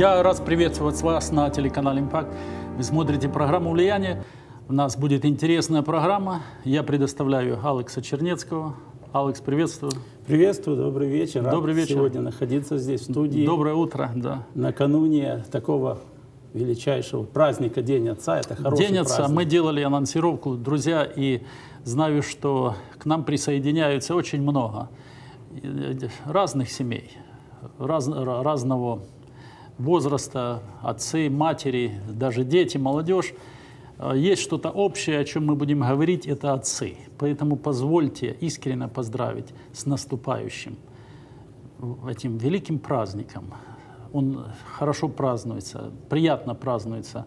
Я рад приветствовать вас на телеканале «Импакт». Вы смотрите программу «Влияние». У нас будет интересная программа. Я предоставляю Алекса Чернецкого. Алекс, приветствую. Приветствую, добрый вечер. Рад Добрый вечер. сегодня находиться здесь, в студии. Доброе утро, да. Накануне такого величайшего праздника День Отца. Это хороший День Отца. праздник. Мы делали анонсировку, друзья, и знаю, что к нам присоединяются очень много э, разных семей, раз- ра- разного возраста, отцы, матери, даже дети, молодежь. Э, Есть что-то общее, о чем мы будем говорить, это отцы. Поэтому позвольте искренне поздравить с наступающим этим великим праздником. Он хорошо празднуется, приятно празднуется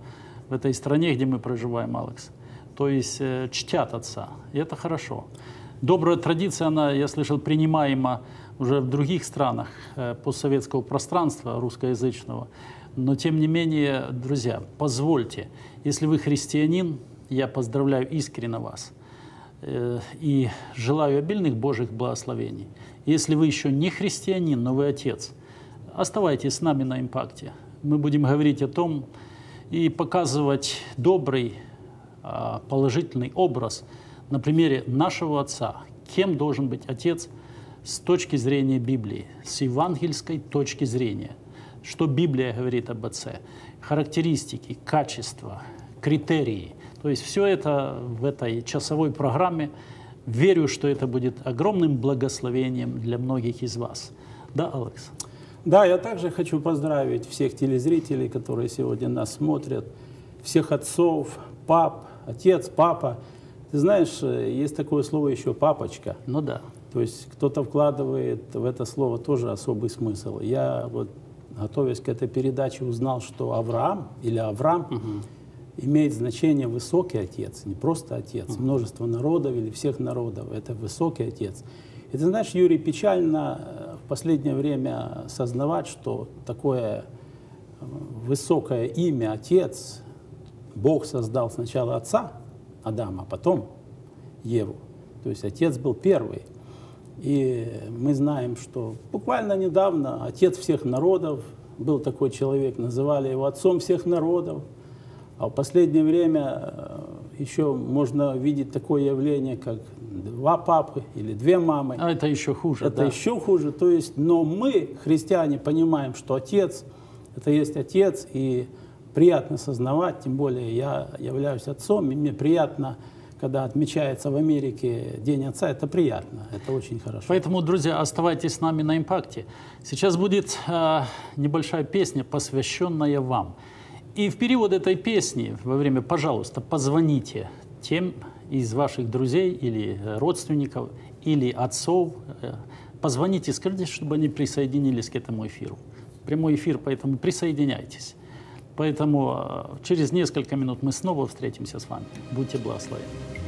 в этой стране, где мы проживаем, Алекс. То есть э, чтят отца, и это хорошо. Добрая традиция, она, я слышал, принимаема уже в других странах э, постсоветского пространства русскоязычного. Но тем не менее, друзья, позвольте, если вы христианин, я поздравляю искренне вас э, и желаю обильных Божьих благословений. Если вы еще не христианин, но вы отец, оставайтесь с нами на импакте. Мы будем говорить о том и показывать добрый, а, положительный образ на примере нашего отца. Кем должен быть отец с точки зрения Библии, с евангельской точки зрения. Что Библия говорит об отце. Характеристики, качества, критерии. То есть все это в этой часовой программе. Верю, что это будет огромным благословением для многих из вас. Да, Алекс? Да, я также хочу поздравить всех телезрителей, которые сегодня нас смотрят, всех отцов, пап, отец, папа. Ты знаешь, э, есть такое слово еще «папочка». Ну да. То есть кто-то вкладывает в это слово тоже особый смысл. Я вот, готовясь к этой передаче, узнал, что Авраам или Авраам имеет значение высокий отец, не просто отец, множество народов или всех народов. Это высокий отец. И ты знаешь, Юрий, печально э, в последнее время осознавать, что такое э, высокое имя отец Бог создал сначала отца Адама, а потом Еву. То есть отец был первый. И мы знаем, что буквально недавно отец всех народов был такой человек, называли его отцом всех народов. А в последнее время э, еще можно видеть такое явление, как два папы или две мамы. А это еще хуже. Это да. еще хуже. То есть, но мы, христиане, понимаем, что отец – это есть отец, и приятно сознавать, тем более я являюсь отцом, и мне приятно, когда отмечается в Америке День Отца, это приятно, это очень хорошо. Поэтому, друзья, оставайтесь с нами на импакте. Сейчас будет э, небольшая песня, посвященная вам. И в период этой песни, во время, пожалуйста, позвоните тем из ваших друзей или э, родственников, или отцов. э, Позвоните, скажите, чтобы они присоединились к этому эфиру. Прямой эфир, поэтому присоединяйтесь. Поэтому э, через несколько минут мы снова встретимся с вами. Будьте благословенны.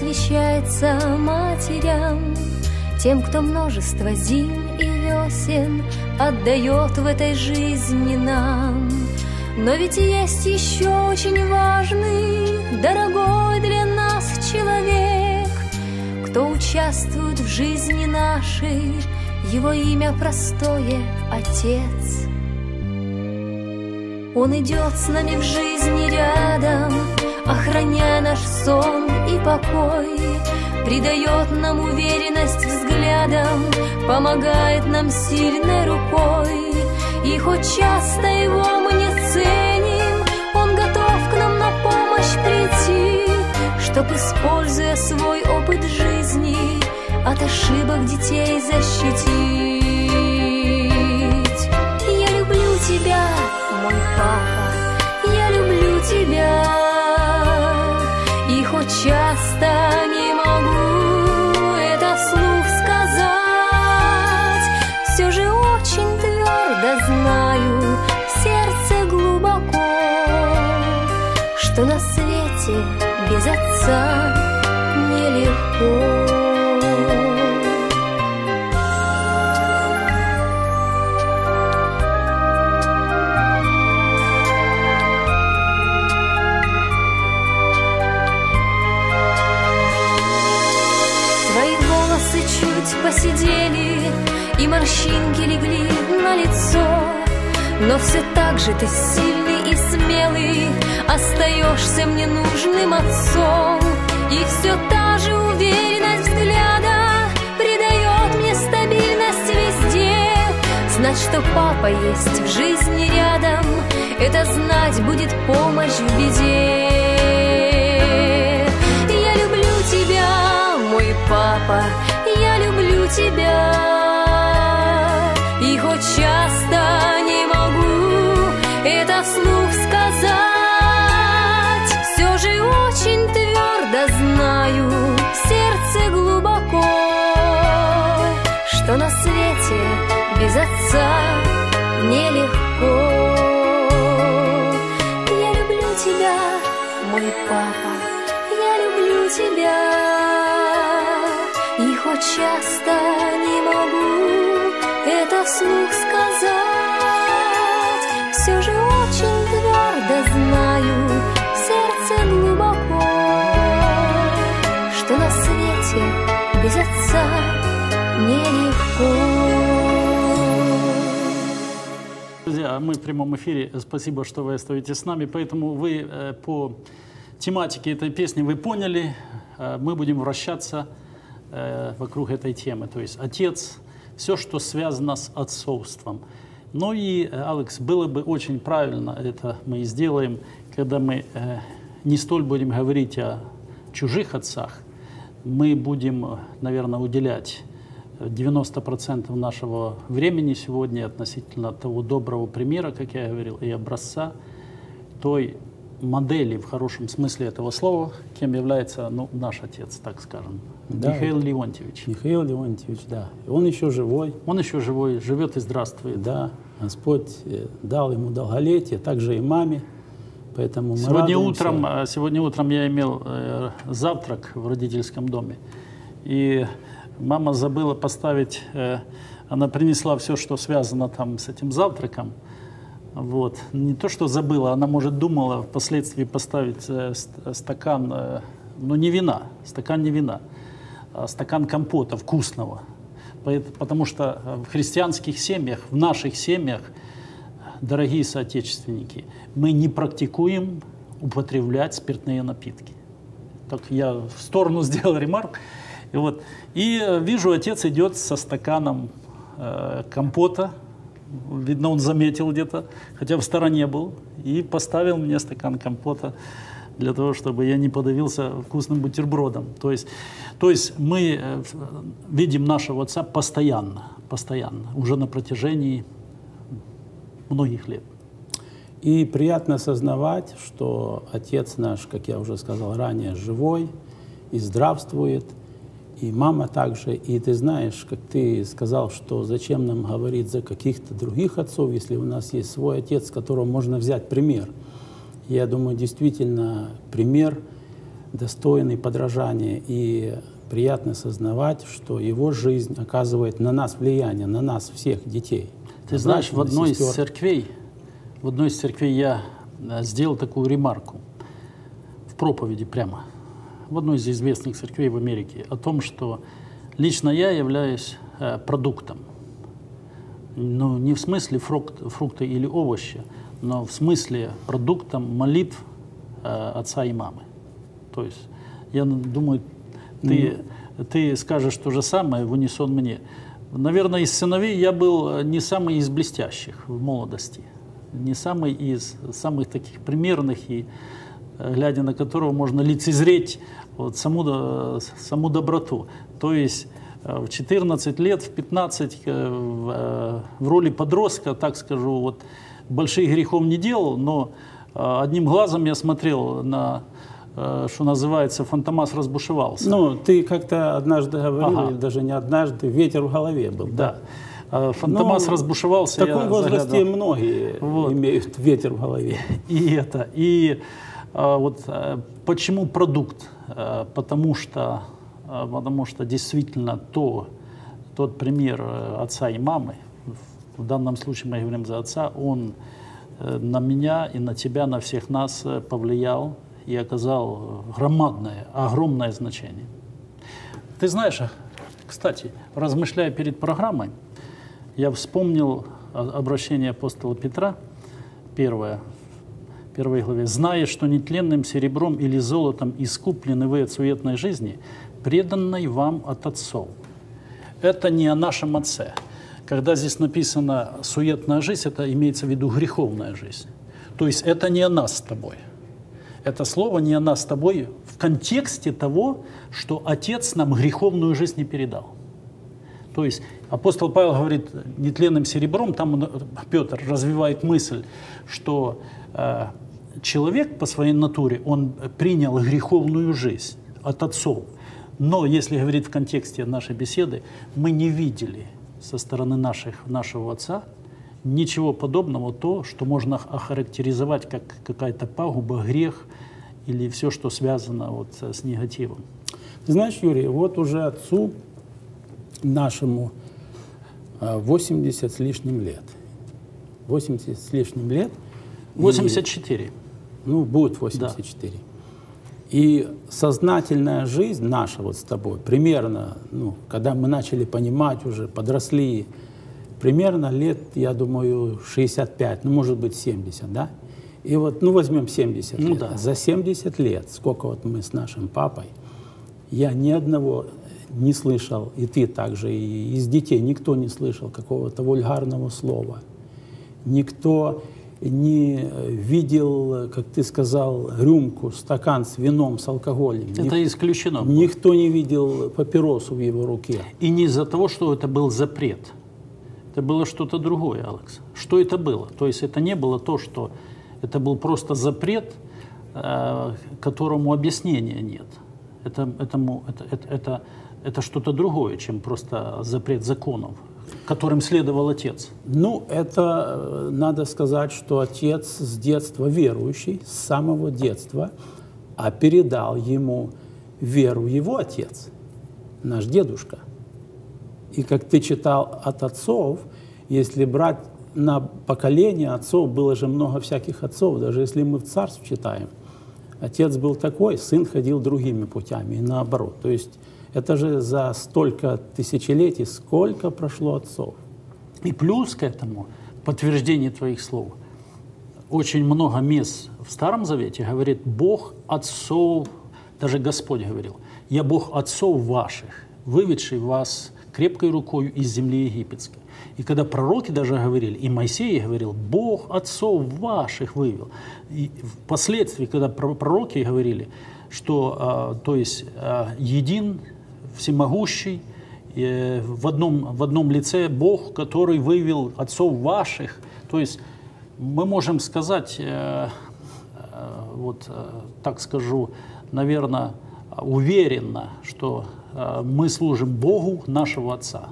Посвящается матерям, тем, кто множество зим и весен отдает в этой жизни нам. Но ведь есть еще очень важный, дорогой для нас человек, кто участвует в жизни нашей, его имя простое — Отец. Он идет с нами в жизни рядом, охраняя наш сон и покой, придает нам уверенность взглядом, помогает нам сильной рукой. И хоть часто его мы не ценим, он готов к нам на помощь прийти, чтоб, используя свой опыт жизни, от ошибок детей защитить. Я люблю тебя, мой папа, я люблю тебя. Часто не могу это вслух сказать, все же очень твердо знаю в сердце глубоко, что на свете без отца нелегко. Но все так же ты сильный и смелый Остаешься мне нужным отцом. И все та же уверенность взгляда Придает мне стабильность везде. Знать, что папа есть в жизни рядом Это знать будет помощь в беде. Я люблю тебя, мой папа Я люблю тебя и хоть часто не могу это вслух сказать, все же очень твердо знаю сердце глубоко, вслух сказать. Все же очень твердо знаю в сердце глубоко, что на свете без отца нелегко. Друзья, мы в прямом эфире. Спасибо, что вы остаетесь с нами. Поэтому вы э, по тематике этой песни вы поняли. Э, мы будем вращаться э, вокруг этой темы. То есть отец, все, что связано с отцовством. Ну и, э, Алекс, было бы очень правильно, это мы и сделаем, когда мы э, не столь будем говорить о чужих отцах, мы будем, э, наверное, уделять 90% нашего времени сегодня относительно того доброго примера, как я говорил, и образца той модели в хорошем смысле этого слова, кем является ну, наш отец, так скажем, Да. Михаил Леонтьевич. Михаил Леонтьевич, да. Он еще живой, Он еще живой, живет и здравствует. да. Господь э, дал ему долголетие, также и маме. Поэтому мы Сегодня радуемся. утром, э, сегодня утром я имел э, завтрак в родительском доме. И мама забыла поставить, э, она принесла все, что связано там с этим завтраком. Вот. Не то, что забыла, она, может, думала впоследствии поставить э, ст- стакан, э, ну не вина, стакан не вина, а стакан компота вкусного. Потому что в христианских семьях, в наших семьях, дорогие соотечественники, мы не практикуем употреблять спиртные напитки. Так я в сторону сделал ремарк. И, вот. и э, вижу, отец идет со стаканом э, компота. Видно, он заметил где-то, хотя в стороне был, и поставил мне стакан компота для того, чтобы я не подавился вкусным бутербродом. То есть, то есть мы э, видим нашего отца постоянно, постоянно, уже на протяжении многих лет. И приятно осознавать, что Отец наш, как я уже сказал ранее, живой и здравствует, и мама также. И ты знаешь, как ты сказал, что зачем нам говорить за каких-то других отцов, если у нас есть свой отец, с которого можно взять пример. Я думаю, действительно, пример достойный подражания. И приятно осознавать, что его жизнь оказывает на нас влияние, на нас всех детей. Ты На знаешь, в одной из сестер. церквей, в одной из церквей я э, сделал такую ремарку в проповеди прямо, в одной из известных церквей в Америке, о том, что лично я являюсь э, продуктом. Ну, не в смысле фрукт, фрукта или овоща, но в смысле продуктом молитв э, отца и мамы. То есть, я думаю, ты, ты скажешь то же самое в унисон мне. Наверное, из сыновей я был э, не самый из блестящих в молодости, не самый из самых таких примерных и глядя на которого можно лицезреть вот саму, саму доброту. То есть э, в 14 лет, в 15 э, в, э, в роли подростка, так скажу, вот больших грехов не делал, но одним глазом я смотрел на, что называется, фантомас разбушевался. Ну, ты как-то однажды говорил, Ага. даже не однажды, ветер в голове был. да. Э, Фантомас Ну, разбушевался. В таком возрасте заглядывал. многие Вот. имеют ветер в голове. И это. И вот а, почему продукт? А, потому что, а, потому что действительно то, тот пример э, отца и мамы, в, данном случае мы говорим за отца, он э, на меня и на тебя, на всех нас э, повлиял и оказал э, громадное, огромное значение. Ты знаешь, а, кстати, размышляя перед программой, я вспомнил о- обращение апостола Петра, первое, первой главе. «Зная, что нетленным серебром или золотом искуплены вы от суетной жизни, преданной вам от отцов». Это не о нашем отце. Когда здесь написано «суетная жизнь», это имеется в виду греховная жизнь. То есть это не о нас с тобой. Это слово не о нас с тобой в контексте того, что Отец нам греховную жизнь не передал. То есть апостол Павел говорит нетленным серебром, там он, Петр развивает мысль, что э, человек по своей натуре, он принял греховную жизнь от отцов. Но если говорить в контексте нашей беседы, мы не видели со стороны наших, нашего отца ничего подобного, то, что можно охарактеризовать как какая-то пагуба, грех или все, что связано вот с негативом. Ты знаешь, Юрий, вот уже отцу нашему э, 80 с лишним лет. 80 с лишним лет. И, 84. ну, будет 84. И сознательная жизнь наша вот с тобой, примерно, ну, когда мы начали понимать уже, подросли, примерно лет, я думаю, 65, ну, может быть, 70, да? И вот, ну, возьмем 70 Ну лет. да. За 70 лет, сколько вот мы с нашим папой, я ни одного не слышал, и ты также, и из детей никто не слышал какого-то вульгарного слова. Никто не э, видел, как ты сказал, рюмку, стакан с вином, с алкоголем. Ник- Это исключено. было. Никто не видел папиросу в его руке. И не из-за того, что это был запрет. Это было что-то другое, Алекс. Что это было? То есть это не было то, что это был просто запрет, э, которому объяснения нет. Это, этому, это, это, это, это что-то другое, чем просто запрет законов, которым следовал отец. Ну, это э, надо сказать, что отец с детства верующий, с самого детства, а передал ему веру его отец, наш дедушка. И как ты читал от отцов, если брать на поколение отцов, было же много всяких отцов, даже если мы в царств читаем. Отец был такой, сын ходил другими путями, и наоборот. То есть это же за столько тысячелетий, сколько прошло отцов. И плюс к этому, подтверждение твоих слов, очень много мест в Старом Завете говорит Бог отцов, даже Господь говорил, «Я Бог отцов ваших, выведший вас крепкой рукой из земли египетской». И когда пророки даже говорили, и Моисей говорил, Бог отцов ваших вывел. И впоследствии, когда про- пророки говорили, что, а, то есть, а, един, всемогущий, э, в одном, в одном лице Бог, который вывел отцов ваших. То есть мы можем сказать, э, э, вот так скажу, наверное, уверенно, что мы служим Богу нашего Отца.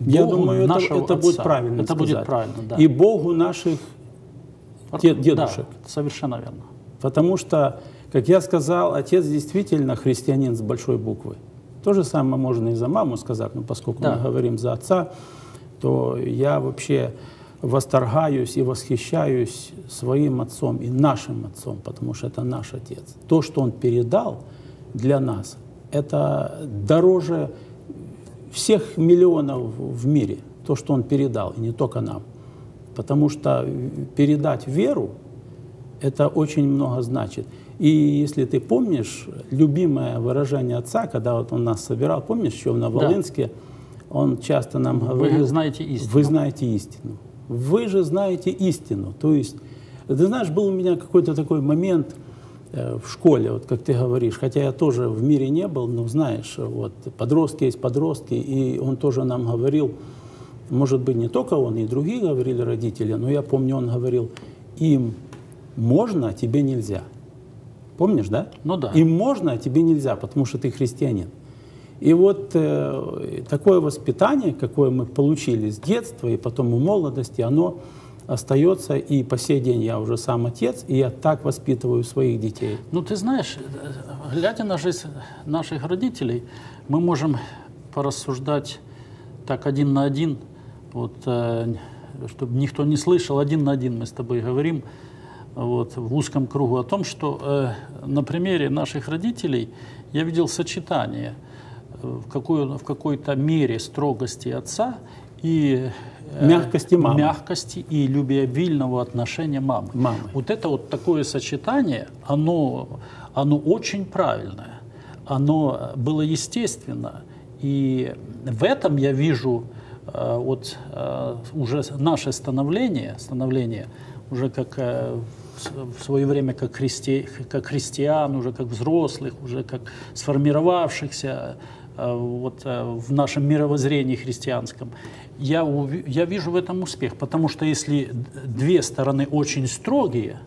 Я Богу думаю, это, нашего это будет Отца. правильно Это будет сказать. правильно, да. И Богу наших дед- дедушек. Да, совершенно верно. Потому что, как я сказал, отец действительно христианин с большой буквы. То же самое можно и за маму сказать, но поскольку Да. мы говорим за отца, то я вообще восторгаюсь и восхищаюсь своим отцом и нашим отцом, потому что это наш отец. То, что он передал для нас, это дороже всех миллионов в мире, то, что он передал, и не только нам. Потому что передать веру, это очень много значит. И если ты помнишь, любимое выражение отца, когда вот он нас собирал, помнишь, еще на Волынске, он часто нам говорил... Вы знаете истину. Вы знаете истину. Вы же знаете истину. То есть, ты знаешь, был у меня какой-то такой момент э, в школе, вот как ты говоришь, хотя я тоже в мире не был, но знаешь, вот подростки есть подростки, и он тоже нам говорил, может быть, не только он, и другие говорили родители, но я помню, он говорил, им можно, а тебе нельзя. Помнишь, да? Ну да. Им можно, а тебе нельзя, потому что ты христианин. И вот э, такое воспитание, какое мы получили с детства и потом в молодости, оно остается и по сей день я уже сам отец, и я так воспитываю своих детей. Ну, ты знаешь, глядя на жизнь наших родителей, мы можем порассуждать так один на один, вот, э, чтобы никто не слышал, один на один мы с тобой говорим, вот, в узком кругу о том, что э, на примере наших родителей я видел сочетание э, в, какой, в какой-то мере строгости отца и э, Мягкости мамы. мягкости и любвеобильного отношения мамы. Мамы. Вот это вот такое сочетание, оно, оно очень правильное, оно было естественно. И в этом я вижу э, вот уже наше становление, становление уже как в свое время как, христи, как христиан, уже как взрослых, уже как сформировавшихся э, вот, э, в нашем мировоззрении христианском. Я, я вижу в этом успех, потому что если две стороны очень строгие,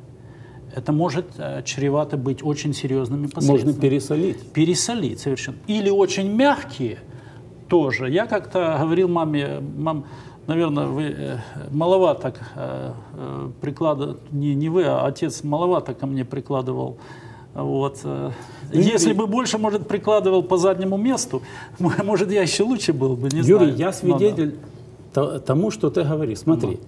это может э, чревато быть очень серьезными последствиями. Можно пересолить. Пересолить совершенно. Или очень мягкие тоже. Я как-то говорил маме, мам, наверное, вы э, маловато э, э, прикладывали, не, не вы, а отец маловато ко мне прикладывал. Вот. э. Если бы больше, может, прикладывал по заднему месту, может, я еще лучше был бы, не Юрий, знаю. я Ну да. свидетель то- тому, что ты говоришь. Смотри,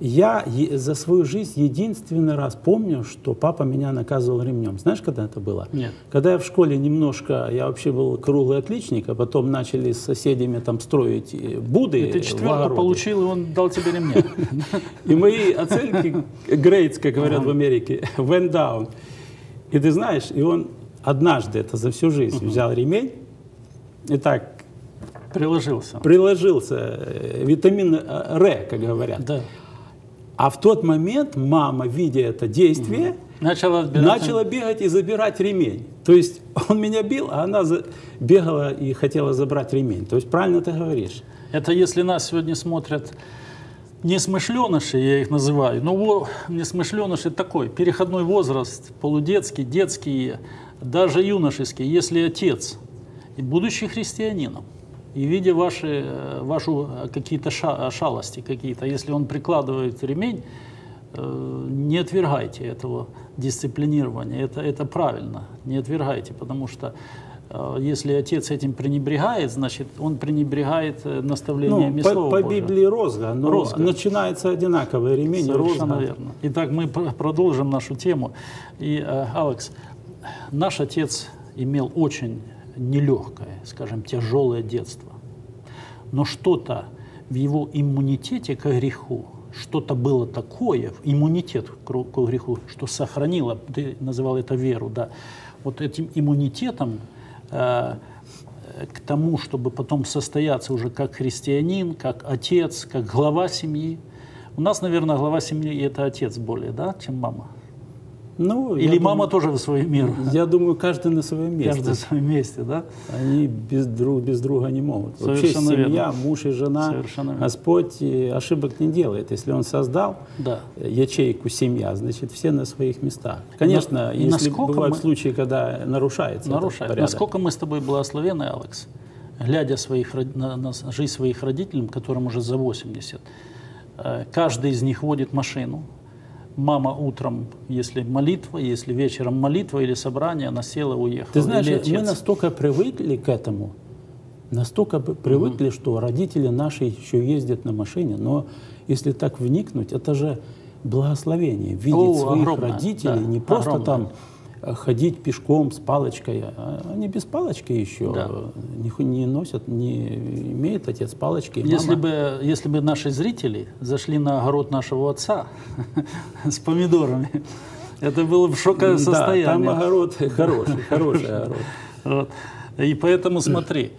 я за свою жизнь единственный раз помню, что папа меня наказывал ремнем. Знаешь, когда это было? Нет. Когда я в школе немножко, я вообще был круглый отличник, а потом начали с соседями там строить э, буды И ты четверку получил, и он дал тебе ремня. И мои оценки, grades, как говорят в Америке, went down. И ты знаешь, и он однажды, это за всю жизнь, взял ремень и так Приложился. приложился, э, витамин э, Р, как говорят. Да. А в тот момент мама, видя это действие, Начала начала бегать и забирать ремень. То есть он меня бил, а она бегала и хотела забрать ремень. То есть правильно ты говоришь. Это если нас сегодня смотрят несмышленыши, я их называю, ну, во- несмышленыши такой, переходной возраст, полудетский, детский, даже юношеский, если отец, будущий христианином, и видя ваши, э, вашу э, какие-то ша- шалости какие-то, если он прикладывает ремень, э, не отвергайте этого дисциплинирования, это, это правильно, не отвергайте, потому что э, если отец этим пренебрегает, значит, он пренебрегает э, наставлениями Ну, по, Слова по. Библии розга, но Розга. начинается одинаковый ремень Совершенно розга. верно. Итак, мы пр- продолжим нашу тему. И, э, Алекс, наш отец имел очень нелегкое, скажем, тяжелое детство. Но что-то в его иммунитете к греху, что-то было такое, иммунитет к греху, что сохранило, ты называл это веру, да, вот этим иммунитетом э, к тому, чтобы потом состояться уже как христианин, как отец, как глава семьи. У нас, наверное, глава семьи – это отец более, да, чем мама. Ну, Или мама думаю, тоже в свою меру. Я думаю, каждый на своем месте. Каждый в своем месте, да? Они без, друг, без друга не могут. Вообще Совершенно семья, верно. муж и жена, Совершенно. Господь э, ошибок не делает. Если Он создал Да. э, ячейку семья, значит, все на своих местах. Конечно, и если бывают мы- случаи, когда нарушается этот нарушает. порядок. Насколько мы с тобой благословены, Алекс, глядя своих, на, на жизнь своих родителей, которым уже за 80, э, каждый из них водит машину. Мама утром, если молитва, если вечером молитва или собрание, она села, уехала. Ты знаешь, мы настолько привыкли к этому, настолько привыкли, что родители наши еще ездят на машине, но если так вникнуть, это же благословение видеть О, своих огромное, родителей, да, не просто огромное. там ходить пешком с палочкой, а они без палочки еще Да. э, не, не носят, не имеет отец палочки. Если мама. бы, если бы наши зрители зашли на огород нашего отца с помидорами, это было бы шоковое Да, там состояние. огород хороший, хороший огород. Вот. И поэтому смотри,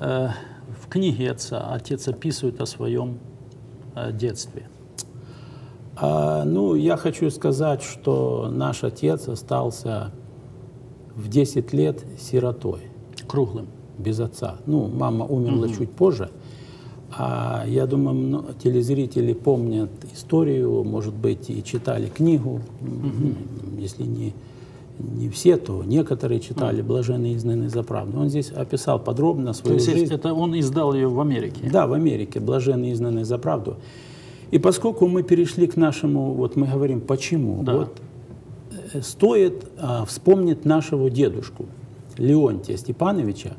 э, в книге отца отец описывает о своем э, детстве. А, ну, я хочу сказать, что наш отец остался в 10 лет сиротой, Круглым. без отца. Ну, мама умерла чуть позже. А я думаю, телезрители помнят историю, может быть, и читали книгу. М, Если не, не все, то некоторые читали «Блаженные изгнанные за правду». Он здесь описал подробно То свою есть жизнь. это он издал ее в Америке. Да, в Америке, блаженные изгнанные за правду. И поскольку мы перешли к нашему, вот мы говорим, почему, Да. вот э, стоит а, вспомнить нашего дедушку Леонтия Степановича,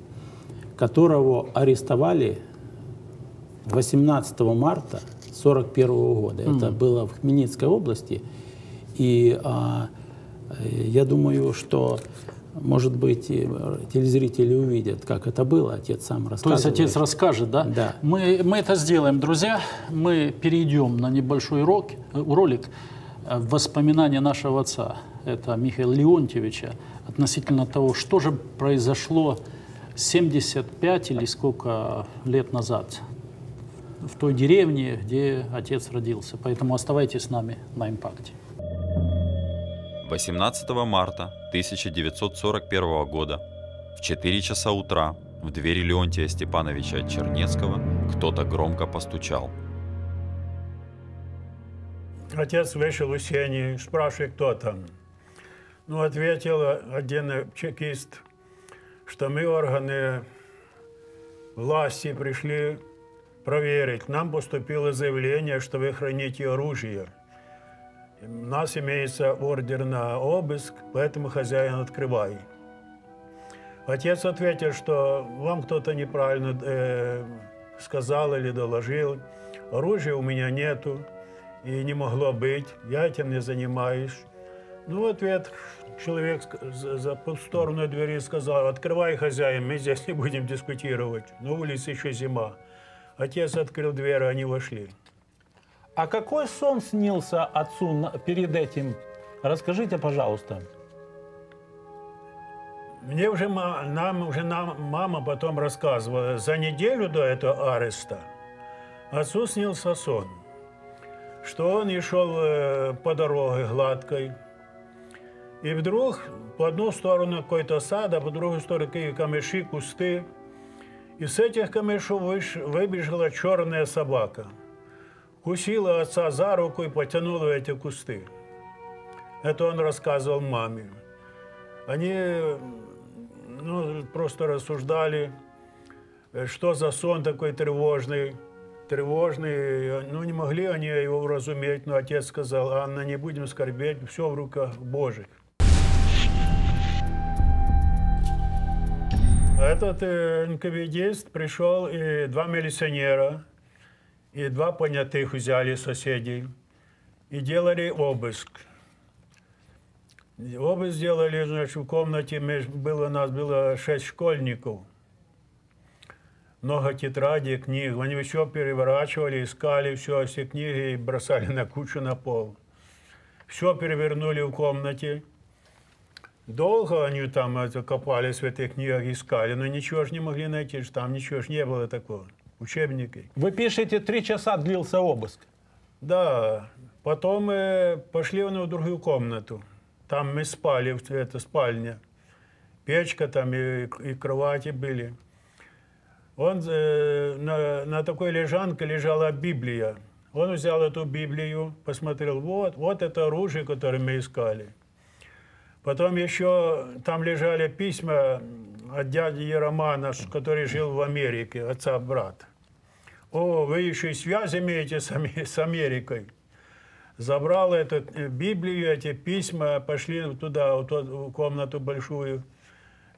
которого арестовали 18 марта 41 года. Это было в Хмельницкой области. И а, э, я думаю, что может быть, и телезрители увидят, как это было. Отец сам То рассказывает. есть отец расскажет, да? Да. Мы, мы это сделаем, друзья. Мы перейдем на небольшой урок, э, ролик э, воспоминания нашего отца, это Михаила Леонтьевича, относительно того, что же произошло 75 или сколько лет назад в той деревне, где отец родился. Поэтому оставайтесь с нами на импакте. 18 марта 1941 года в 4 часа утра в двери Леонтия Степановича Чернецкого кто-то громко постучал. Отец вышел у сени, спрашивает, кто там. Ну, ответил один чекист, что мы органы власти пришли проверить. Нам поступило заявление, что вы храните оружие. У нас имеется ордер на обыск, поэтому хозяин открывай. Отец ответил, что вам кто-то неправильно э, сказал или доложил. Оружия у меня нету и не могло быть. Я этим не занимаюсь. Ну, в ответ человек за, за по сторону двери сказал, открывай, хозяин, мы здесь не будем дискутировать. На улице еще зима. Отец открыл дверь, они вошли. А какой сон снился отцу перед этим? Расскажите, пожалуйста. Мне уже нам уже нам мама потом рассказывала за неделю до этого ареста отцу снился сон, что он шел э, по дороге гладкой, и вдруг по одну сторону какой-то сад, а по другую сторону какие камыши, кусты, и с этих камышов выбежала черная собака, кусила отца за руку и потянула эти кусты. Это он рассказывал маме. Они ну, просто рассуждали, что за сон такой тревожный, тревожный. Ну, не могли они его уразуметь, но отец сказал, Анна, не будем скорбеть, все в руках Божьих. Этот э, НКВДист пришел, и два милиционера, и два понятых взяли соседей, и делали обыск. Оба сделали, значит, в комнате было, у нас было шесть школьников. Много тетрадей, книг. Они все переворачивали, искали все, все книги и бросали на кучу на пол. Все перевернули в комнате. Долго они там это, копались в этих книгах, искали, но ничего же не могли найти, там ничего же не было такого. Учебники. Вы пишете, три часа длился обыск. Да, потом э, пошли в другую комнату. Там мы спали, это спальня. Печка там и, и кровати были. Он э, на, на такой лежанке лежала Библия. Он взял эту Библию, посмотрел, вот, вот это оружие, которое мы искали. Потом еще там лежали письма от дяди Еромана, который жил в Америке, отца брат. О, вы еще и связь имеете с, Аме- с Америкой. Забрал эту э, Библию, эти письма, пошли туда, в ту комнату большую,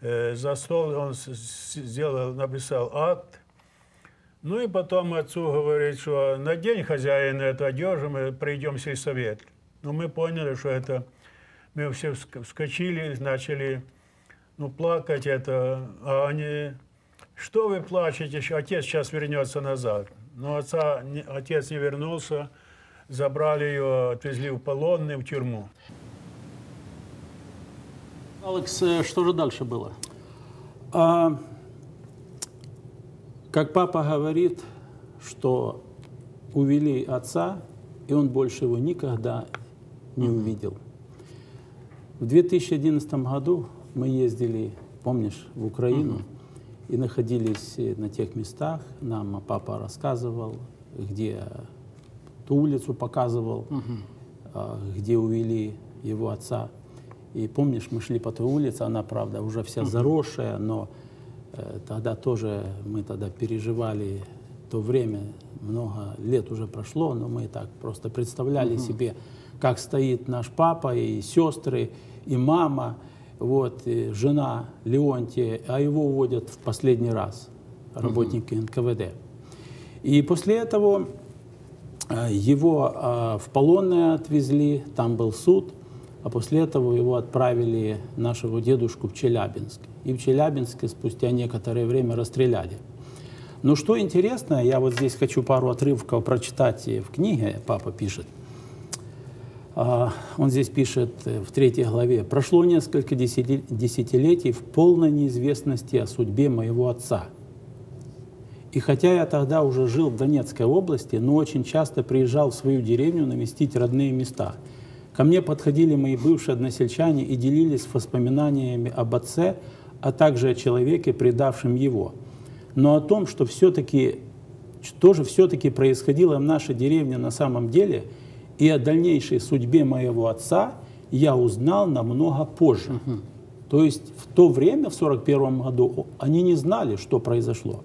э, за стол он сделал, написал акт. Ну и потом отцу говорит, что на день хозяина эту одежду мы придем в сельсовет. Ну мы поняли, что это... Мы все вск- вскочили, начали ну, плакать это, а они, что вы плачете, отец сейчас вернется назад. Но отца, не- отец не вернулся, забрали ее, отвезли в полонный, в тюрьму. Алекс, э, что же дальше было? А, как папа говорит, что увели отца, и он больше его никогда не увидел. В 2011 году мы ездили, помнишь, в Украину и находились э, на тех местах. Нам папа рассказывал, где ту улицу показывал, а, где увели его отца. И помнишь, мы шли по той улице, она, правда, уже вся заросшая, но э, тогда тоже мы тогда переживали то время, много лет уже прошло, но мы так просто представляли себе, как стоит наш папа и сестры, и мама, вот, жена Леонтия, а его уводят в последний раз работники НКВД. И после этого э, его э, в полонное отвезли, там был суд, а после этого его отправили, нашего дедушку, в Челябинск. И в Челябинске спустя некоторое время расстреляли. Но что интересно, я вот здесь хочу пару отрывков прочитать в книге, папа пишет. А, Он здесь пишет э, в третьей главе. «Прошло несколько десяти- десятилетий в полной неизвестности о судьбе моего отца. И хотя я тогда уже жил в Донецкой области, но очень часто приезжал в свою деревню навестить родные места. Ко мне подходили мои бывшие односельчане и делились воспоминаниями об отце, а также о человеке, предавшем его. Но о том, что все-таки, что же все-таки происходило в нашей деревне на самом деле, и о дальнейшей судьбе моего отца я узнал намного позже. То есть в то время, в 1941 году, они не знали, что произошло.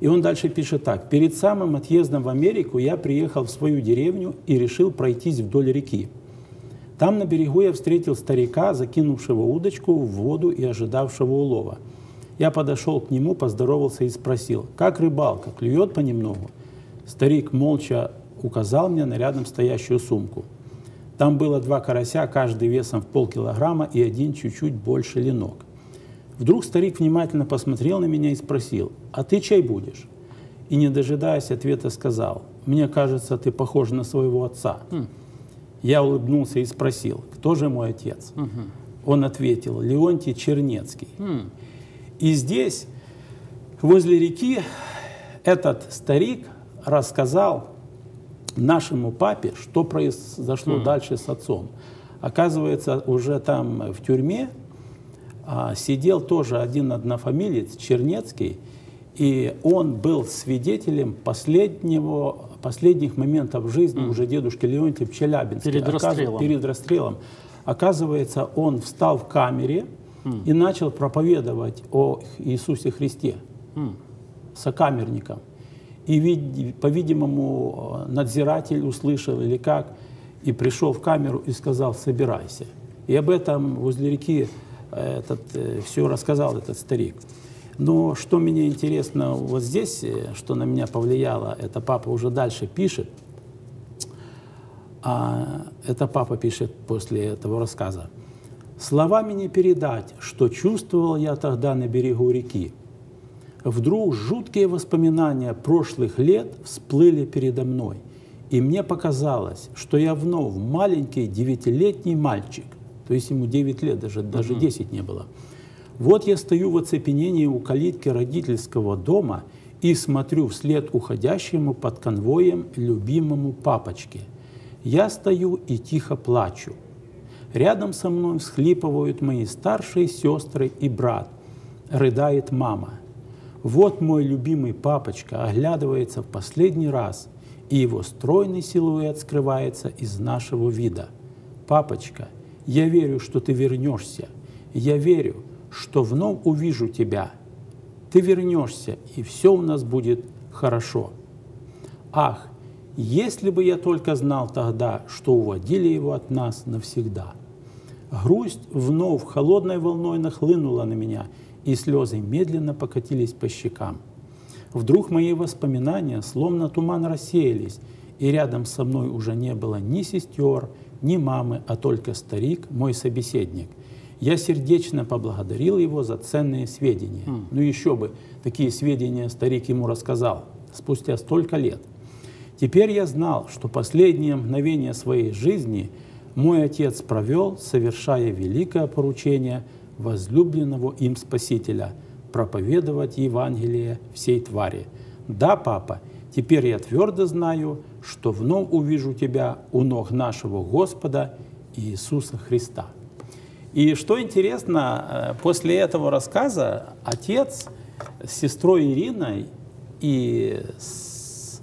И он дальше пишет так. «Перед самым отъездом в Америку я приехал в свою деревню и решил пройтись вдоль реки. Там на берегу я встретил старика, закинувшего удочку в воду и ожидавшего улова. Я подошел к нему, поздоровался и спросил, как рыбалка, клюет понемногу? Старик молча указал мне на рядом стоящую сумку. Там было два карася, каждый весом в полкилограмма и один чуть-чуть больше ленок. Вдруг старик внимательно посмотрел на меня и спросил, «А ты чай будешь?» И, не дожидаясь ответа, сказал, «Мне кажется, ты похож на своего отца». Я улыбнулся и спросил, «Кто же мой отец?» Он ответил, «Леонтий Чернецкий». И здесь, возле реки, этот старик рассказал нашему папе, что произошло дальше с отцом. Оказывается, уже там в тюрьме а, сидел тоже один однофамилец, Чернецкий, и он был свидетелем последнего, последних моментов жизни уже дедушки Леонтия в Челябинске. Перед Оказ- расстрелом. Перед расстрелом. Оказывается, он встал в камере и начал проповедовать о Иисусе Христе сокамерникам. И, вид- по-видимому, надзиратель услышал или как, и пришел в камеру и сказал, собирайся. И об этом возле реки э, этот, все рассказал этот старик. Но что мне интересно вот здесь, э, что на меня повлияло, это папа уже дальше пишет, а это папа пишет после этого рассказа. Словами не передать, что чувствовал я тогда на берегу реки. Вдруг жуткие воспоминания прошлых лет всплыли передо мной, и мне показалось, что я вновь маленький девятилетний мальчик, то есть ему 9 лет, даже, даже 10 не было. Вот я стою в оцепенении у калитки родительского дома и смотрю вслед уходящему под конвоем любимому папочке. Я стою и тихо плачу. Рядом со мной всхлипывают мои старшие сестры и брат. Рыдает мама. Вот мой любимый папочка оглядывается в последний раз, и его стройный силуэт скрывается из нашего вида. Папочка, я верю, что ты вернешься. Я верю, что вновь увижу тебя. Ты вернешься, и все у нас будет хорошо. Ах, если бы я только знал тогда, что уводили его от нас навсегда. Грусть вновь холодной волной нахлынула на меня, и слезы медленно покатились по щекам. Вдруг мои воспоминания, словно туман, рассеялись, и рядом со мной уже не было ни сестер, ни мамы, а только старик, мой собеседник. Я сердечно поблагодарил его за ценные сведения. Ну еще бы, такие сведения старик ему рассказал спустя столько лет. Теперь я знал, что последние мгновения своей жизни мой отец провел, совершая великое поручение возлюбленного им Спасителя – проповедовать Евангелие всей твари. Да, папа, теперь я твердо знаю, что вновь увижу тебя у ног нашего Господа Иисуса Христа. И что интересно, э, после этого рассказа отец с сестрой Ириной и с,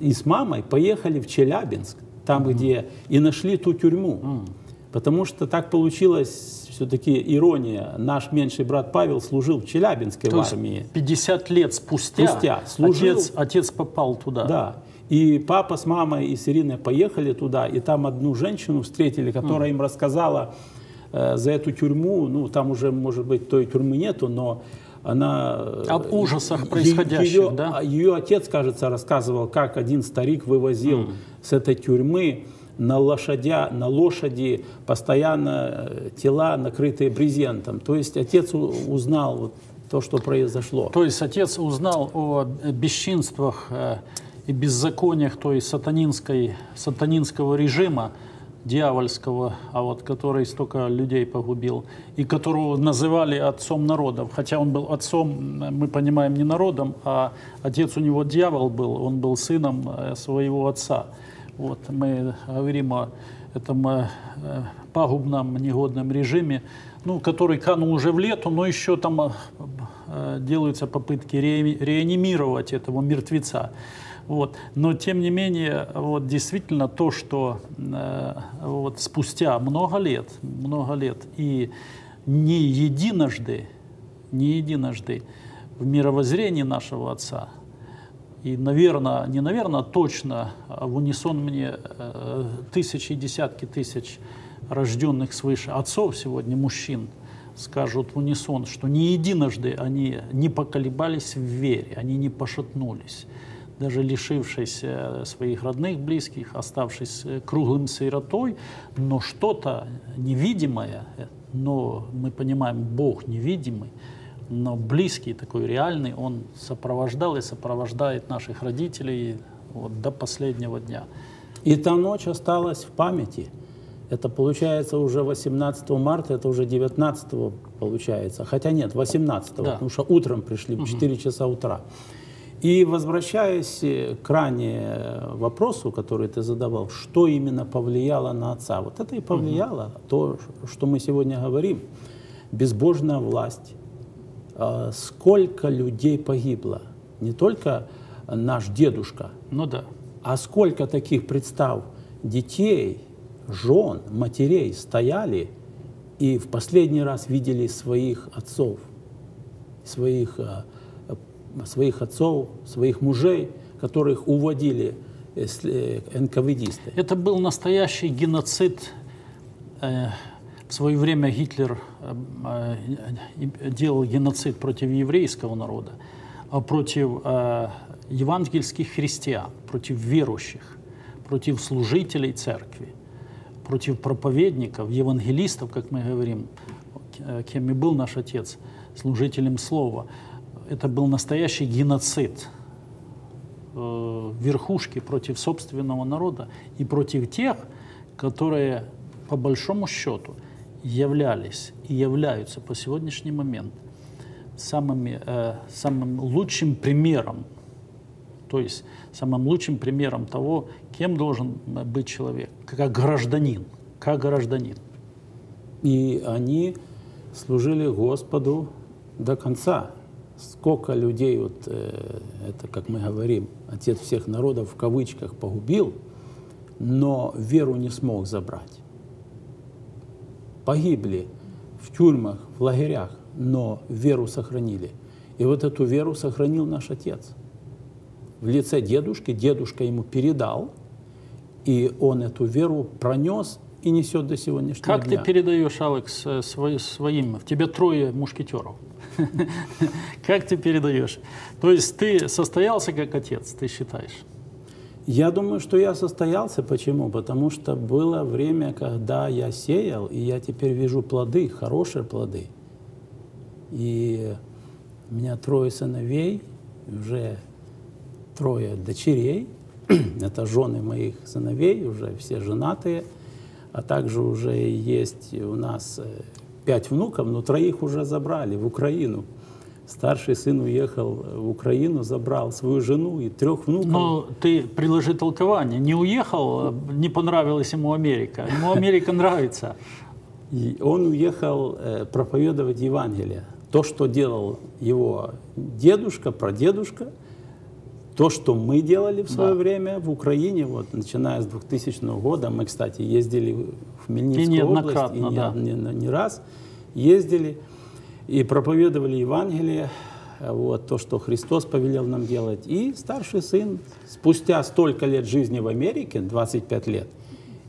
и с мамой поехали в Челябинск, там, где и нашли ту тюрьму. Потому что так получилось, все-таки ирония, наш меньший брат Павел служил в Челябинской То в армии. 50 лет спустя, Спустя служил. отец, отец попал туда. Да. И папа с мамой и с Ириной поехали туда, и там одну женщину встретили, которая им рассказала э, за эту тюрьму. Ну, там уже, может быть, той тюрьмы нету, но она... э, Об ужасах происходящих, ее, да? а Ее отец, кажется, рассказывал, как один старик вывозил с этой тюрьмы на, лошадя, на лошади постоянно э, тела, накрытые брезентом. То есть отец узнал вот то, что произошло. То есть отец узнал о бесчинствах э, и беззакониях той сатанинской, сатанинского режима, дьявольского, а вот который столько людей погубил, и которого называли отцом народов. Хотя он был отцом, э, мы понимаем, не народом, а отец у него дьявол был, он был сыном своего отца. Вот мы говорим о этом пагубном, негодном режиме, ну, который канул уже в лету, но еще там э, э, делаются попытки ре- реанимировать этого мертвеца. Вот. Но тем не менее, вот действительно то, что э, вот спустя много лет, много лет и не единожды, не единожды в мировоззрении нашего Отца, и, наверное, не наверное, а точно а в унисон мне э, тысячи и десятки тысяч рожденных свыше отцов сегодня, мужчин, скажут в унисон, что не единожды они не поколебались в вере, они не пошатнулись. Даже лишившись э, своих родных, близких, оставшись э, круглым сиротой, но что-то невидимое, но мы понимаем, Бог невидимый, но близкий, такой реальный, он сопровождал и сопровождает наших родителей вот, до последнего дня. И та ночь осталась в памяти. Это получается уже 18 марта, это уже 19 получается. Хотя нет, 18, Да. потому что утром пришли, в 4 часа утра. И возвращаясь к ранее вопросу, который ты задавал, что именно повлияло на отца? Вот это и повлияло, то, что мы сегодня говорим. Безбожная власть. А, Сколько людей погибло? Не только наш дедушка, Ну да. а сколько таких, представь, детей, жен, матерей стояли и в последний раз видели своих отцов, своих, э, э, своих отцов, своих мужей, которых уводили э, э, НКВДисты. Это был настоящий геноцид. Э, В свое время Гитлер э, э, и- делал геноцид против еврейского народа, а против э, евангельских христиан, против верующих, против служителей церкви, против проповедников, евангелистов, как мы говорим, э, кем и был наш отец, служителем слова. Это был настоящий геноцид э, верхушки против собственного народа и против тех, которые по большому счету являлись и являются по сегодняшний момент самыми, э, самым лучшим примером, то есть самым лучшим примером того, кем должен э, быть человек, как гражданин, как гражданин. И они служили Господу до конца. Сколько людей, вот э, это, как мы говорим, отец всех народов в кавычках погубил, но веру не смог забрать. Погибли в тюрьмах, в лагерях, но веру сохранили. И вот эту веру сохранил наш отец. В лице дедушки, дедушка ему передал, и он эту веру пронес и несет до сегодняшнего Как дня. ты передаешь, Алекс, э, свои- своим? В тебе трое мушкетеров. Как ты передаешь? То есть ты состоялся как отец, ты считаешь? Я думаю, что я состоялся. Почему? Потому что было время, когда я сеял, и я теперь вижу плоды, хорошие плоды. И у меня трое сыновей, уже трое дочерей. Это жены моих сыновей, уже все женатые. А также уже есть у нас э, пять внуков, но троих уже забрали в Украину. Старший сын уехал в Украину, забрал свою жену и трех внуков. Но ты приложи толкование. Не уехал, не понравилась ему Америка. Ему Америка нравится. И он уехал э, проповедовать Евангелие. То, что делал его дедушка, прадедушка, то, что мы делали в свое Да. время в Украине, вот, начиная с 2000 года, мы, кстати, ездили в Хмельницкую И область, и не, да. не- не раз ездили и проповедовали Евангелие, э, вот, то, что Христос повелел нам делать. И старший сын, спустя столько лет жизни в Америке, 25 лет,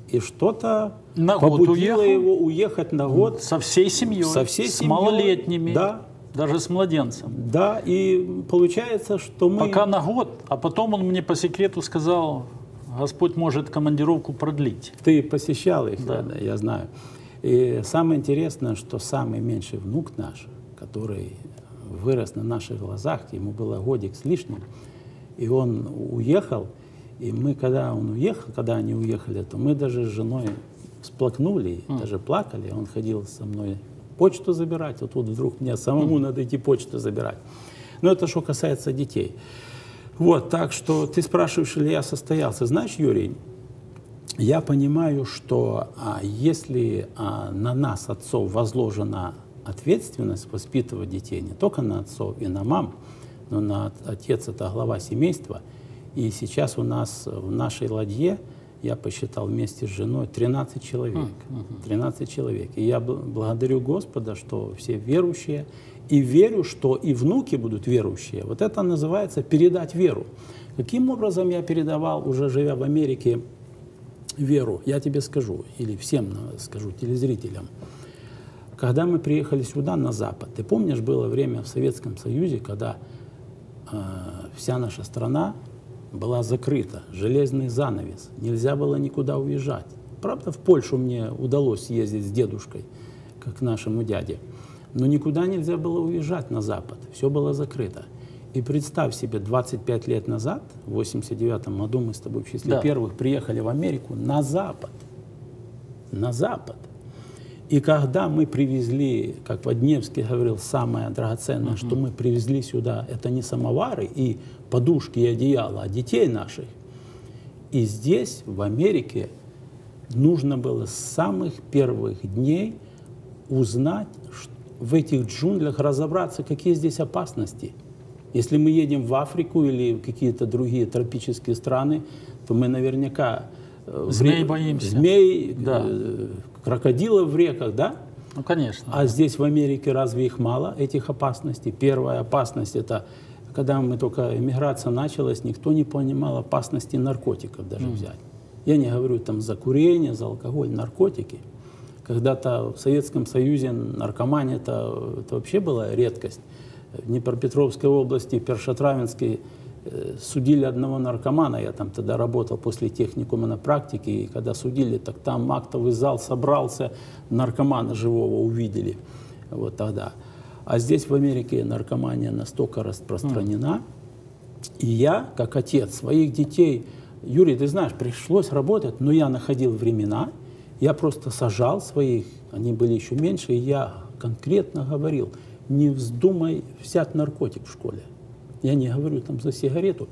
и что-то На год побудило уехал? его уехать на год Со всей семьей, Со всей с семьей, малолетними, да. даже с младенцем. Да, и получается, что мы... Пока на год, а потом он мне по секрету сказал, Господь может командировку продлить. Ты посещал их, Да. да, я знаю. И самое интересное, что самый меньший внук наш, который вырос на наших глазах, ему было годик с лишним, и он уехал, и мы, когда он уехал, когда они уехали, то мы даже с женой сплакнули, даже плакали. Он ходил со мной почту забирать, вот тут вдруг мне самому надо идти почту забирать. Но это что касается детей. Вот, так что ты спрашиваешь, ли я состоялся. Знаешь, Юрий, я понимаю, что а, если а, на нас, отцов, возложена ответственность воспитывать детей, не только на отцов и на мам, но на от- отец это глава семейства. И сейчас у нас в нашей ладье, я посчитал вместе с женой, 13 человек. 13 человек. И я бл- благодарю Господа, что все верующие. И верю, что и внуки будут верующие. Вот это называется передать веру. Каким образом я передавал, уже живя в Америке, веру, я тебе скажу, или всем на- скажу, телезрителям. Когда мы приехали сюда, на Запад, ты помнишь, было время в Советском Союзе, когда э, вся наша страна была закрыта, железный занавес, нельзя было никуда уезжать. Правда, в Польшу мне удалось съездить с дедушкой, как нашему дяде, но никуда нельзя было уезжать на Запад, все было закрыто. И представь себе, 25 лет назад, в 89 году мы с тобой в числе Да. первых приехали в Америку на Запад. На Запад. И когда мы привезли, как Водневский говорил, самое драгоценное, что мы привезли сюда, это не самовары и подушки и одеяла, а детей наших. И здесь, в Америке, нужно было с самых первых дней узнать, в этих джунглях разобраться, какие здесь опасности. Если мы едем в Африку или в какие-то другие тропические страны, то мы наверняка... э, в Змей ре- боимся. Змей, Да. э, крокодилов в реках, да? Ну, конечно. А здесь в Америке разве их мало, этих опасностей? Первая опасность – это когда мы только эмиграция началась, никто не понимал опасности наркотиков даже взять. Я не говорю там за курение, за алкоголь, наркотики. Когда-то в Советском Союзе наркомания это, это вообще была редкость. Днепропетровской области, в Першотравенской э, судили одного наркомана, я там тогда работал после техникума на практике, и когда судили, так там актовый зал собрался, наркомана живого увидели. Вот тогда. А здесь в Америке наркомания настолько распространена, и я, как отец своих детей, Юрий, ты знаешь, пришлось работать, но я находил времена, я просто сажал своих, они были еще меньше, и я конкретно говорил, не вздумай взять наркотик в школе. Я не говорю там за сигарету.